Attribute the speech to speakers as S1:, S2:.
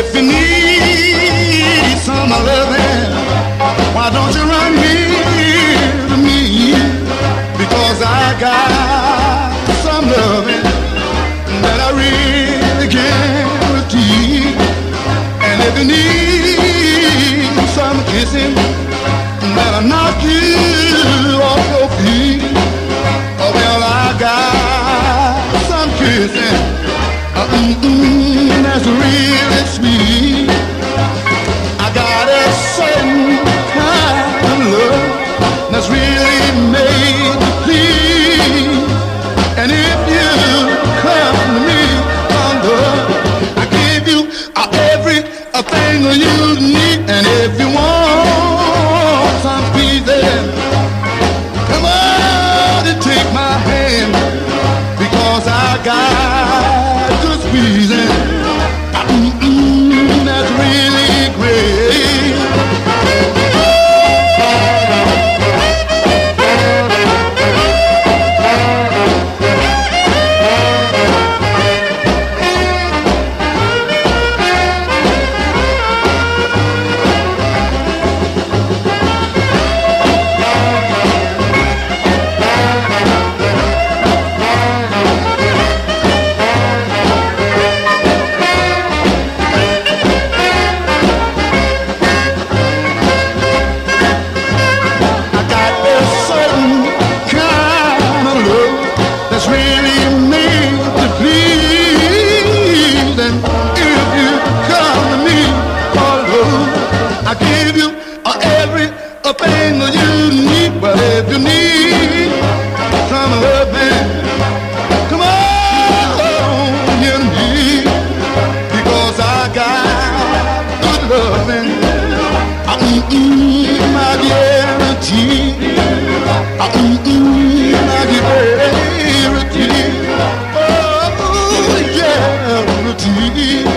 S1: If you need some loving, why don't you run here to me? Because I got some loving that I really guarantee. And if you need some kissing, that'll knock you off your feet. Oh, well, I got some kissing. Uh, mm, mm, really made to please. And if you come to me for love, I give you uh, everything that you need. But if you need some loving, come on, you need because I got good loving. Mm-mm, my guarantee. Guarantee.